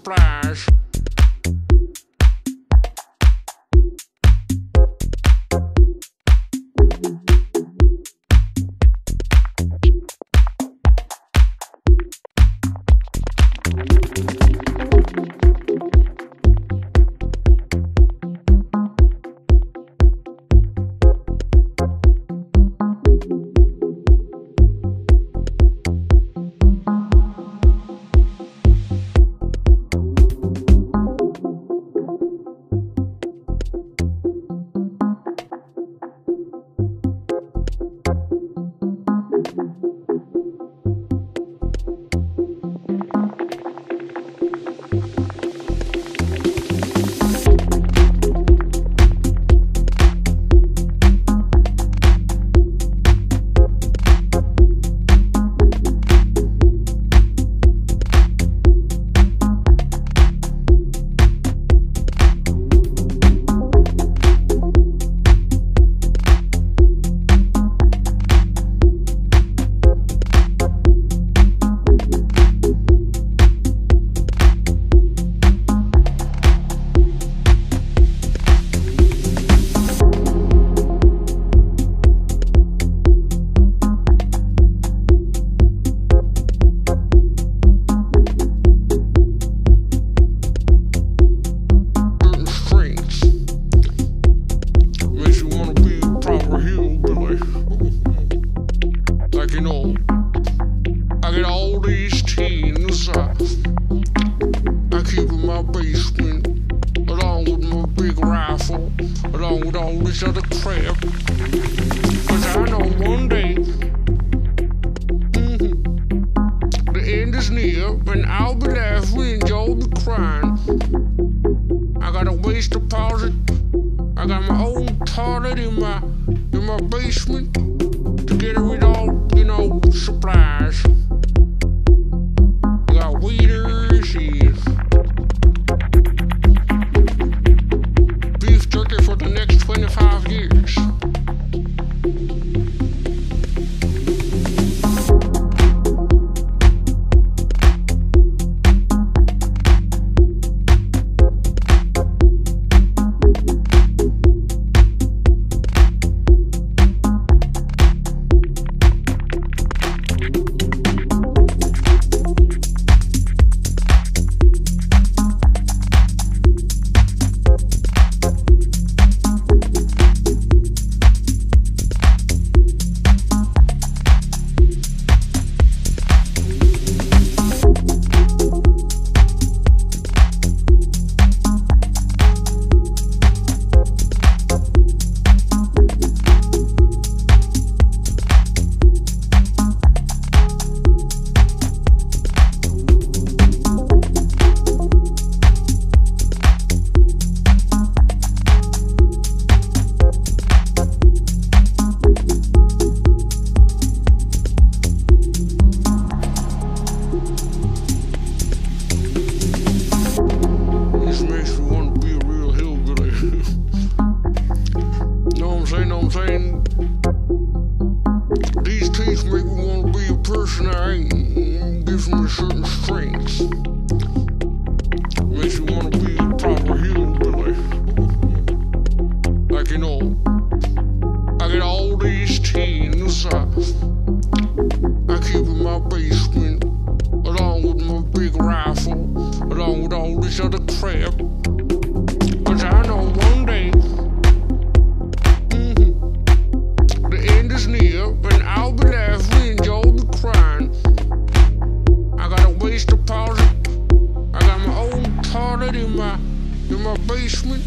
splash. raffle along with all this other crap. Cause I know one day mm -hmm, the end is near and I'll be laughing and you'll be crying. I got a waste deposit. I got my own toilet in my in my basement. raffle along with all this other crap. Cause I know one day mm-hmm, the end is near, and I'll be laughing and you'll be crying. I got a waste deposit. I got my own toilet in my in my basement.